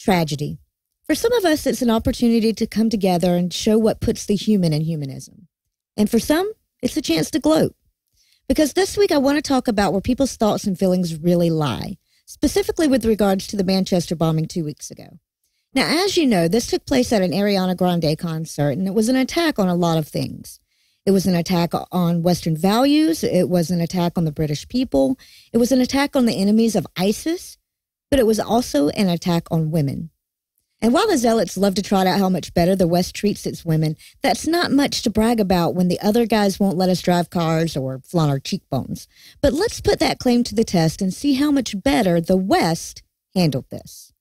Tragedy. For some of us, it's an opportunity to come together and show what puts the human in humanism. And for some, it's a chance to gloat. Because this week I want to talk about where people's thoughts and feelings really lie, specifically with regards to the Manchester bombing two weeks ago. Now, as you know, this took place at an Ariana Grande concert, and it was an attack on a lot of things. It was an attack on Western values. It was an attack on the British people. It was an attack on the enemies of ISIS, but it was also an attack on women. And while the zealots love to trot out how much better the West treats its women, that's not much to brag about when the other guys won't let us drive cars or flaunt our cheekbones. But let's put that claim to the test and see how much better the West handled this.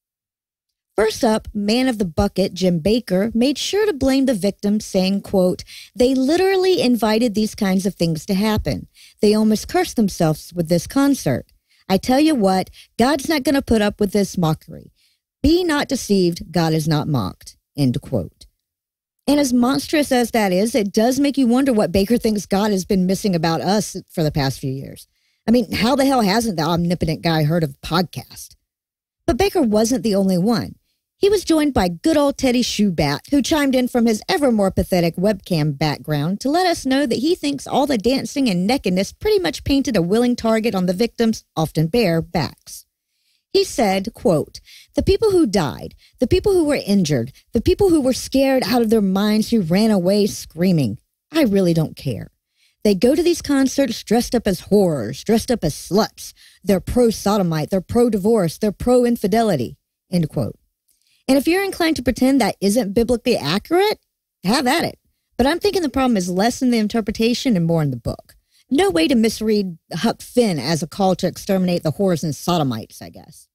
First up, man of the bucket, Jim Bakker, made sure to blame the victims, saying, quote, they literally invited these kinds of things to happen. They almost cursed themselves with this concert. I tell you what, God's not going to put up with this mockery. Be not deceived, God is not mocked. End quote. And as monstrous as that is, it does make you wonder what Bakker thinks God has been missing about us for the past few years. I mean, how the hell hasn't the omnipotent guy heard of podcast? But Bakker wasn't the only one. He was joined by good old Teddy Shoebat, who chimed in from his ever more pathetic webcam background to let us know that he thinks all the dancing and nakedness pretty much painted a willing target on the victims' often bare backs. He said, quote, the people who died, the people who were injured, the people who were scared out of their minds who ran away screaming, I really don't care. They go to these concerts dressed up as whores, dressed up as sluts. They're pro sodomite, they're pro divorce, they're pro infidelity. End quote. And if you're inclined to pretend that isn't biblically accurate, have at it. But I'm thinking the problem is less in the interpretation and more in the book. No way to misread Huck Finn as a call to exterminate the whores and sodomites, I guess.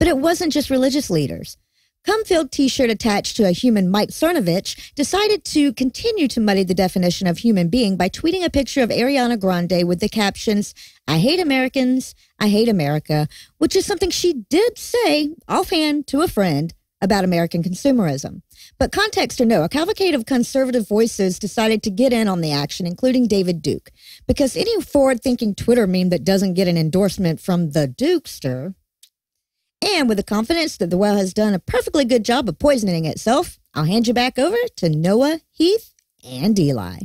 But it wasn't just religious leaders. Cumfield t-shirt attached to a human Mike Cernovich decided to continue to muddy the definition of human being by tweeting a picture of Ariana Grande with the captions, I hate Americans, I hate America, which is something she did say offhand to a friend about American consumerism. But context or no, a cavalcade of conservative voices decided to get in on the action, including David Duke. Because any forward thinking Twitter meme that doesn't get an endorsement from the Dukester, and with the confidence that the well has done a perfectly good job of poisoning itself, I'll hand you back over to Noah, Heath, and Eli.